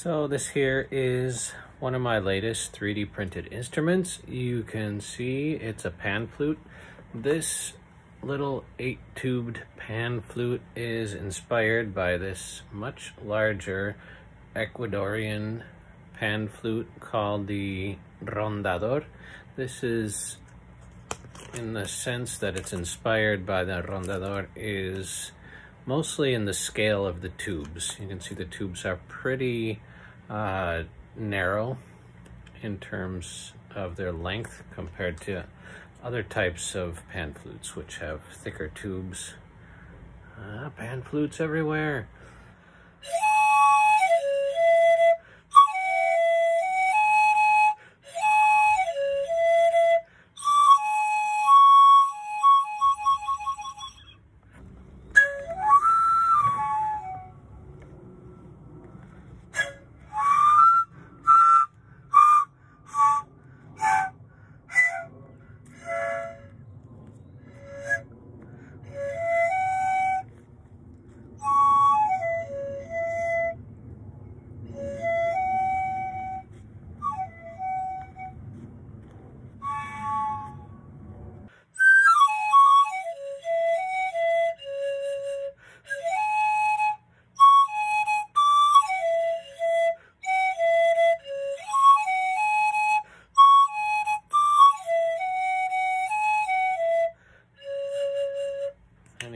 So this here is one of my latest 3D printed instruments. You can see it's a pan flute. This little eight tubed pan flute is inspired by this much larger Ecuadorian pan flute called the rondador. This is in the sense that it's inspired by the rondador is mostly in the scale of the tubes. You can see the tubes are pretty uh, narrow in terms of their length compared to other types of pan flutes, which have thicker tubes. Uh, pan flutes everywhere.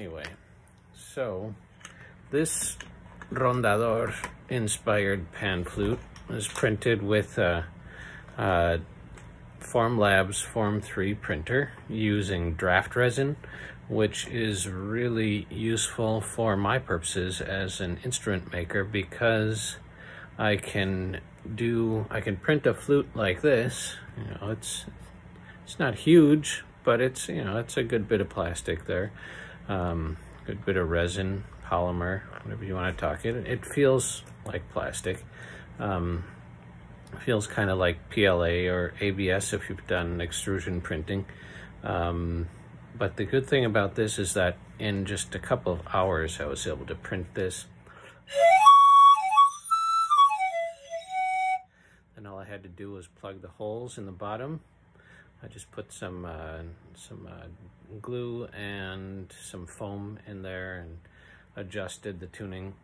Anyway, so this rondador inspired pan flute is printed with uh, uh, a, a Formlabs Form 3 printer using draft resin, which is really useful for my purposes as an instrument maker because I can do, I can print a flute like this. You know, it's, it's not huge, but it's, you know, it's a good bit of plastic there um, good bit of resin, polymer, whatever you want to talk it. It feels like plastic. Um, feels kind of like PLA or ABS if you've done extrusion printing. Um, but the good thing about this is that in just a couple of hours, I was able to print this. And all I had to do was plug the holes in the bottom I just put some uh, some uh, glue and some foam in there and adjusted the tuning.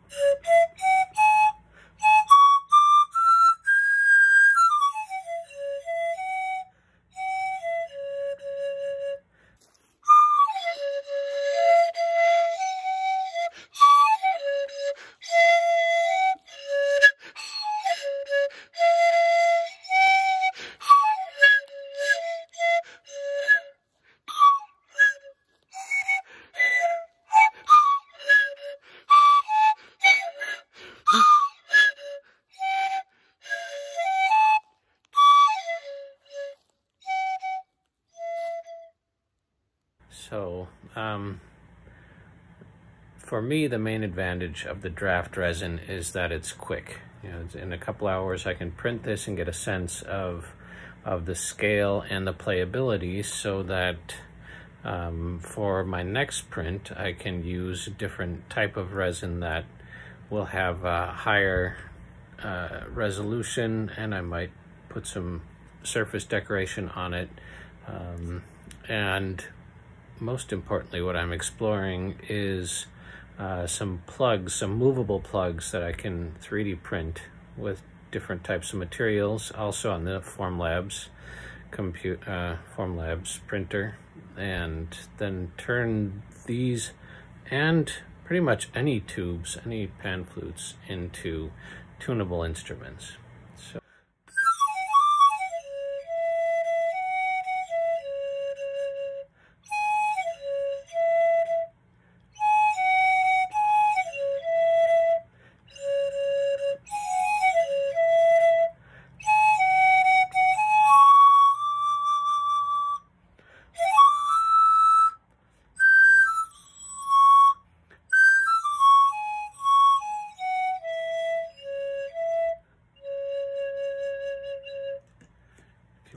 So, um, for me, the main advantage of the draft resin is that it's quick. You know, in a couple hours, I can print this and get a sense of of the scale and the playability, so that um, for my next print, I can use a different type of resin that will have a higher uh, resolution, and I might put some surface decoration on it, um, and most importantly, what I'm exploring is uh, some plugs, some movable plugs that I can 3D print with different types of materials, also on the Formlabs compute uh, Formlabs printer, and then turn these and pretty much any tubes, any pan flutes into tunable instruments. So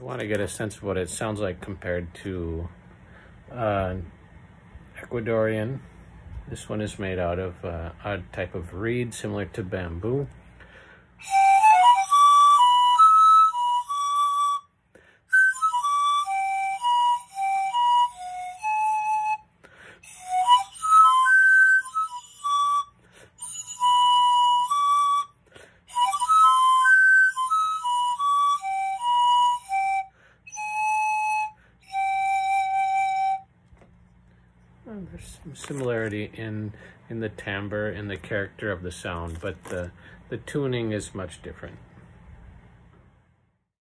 you want to get a sense of what it sounds like compared to uh, Ecuadorian, this one is made out of uh, a type of reed similar to bamboo. There's some similarity in in the timbre, in the character of the sound, but the the tuning is much different.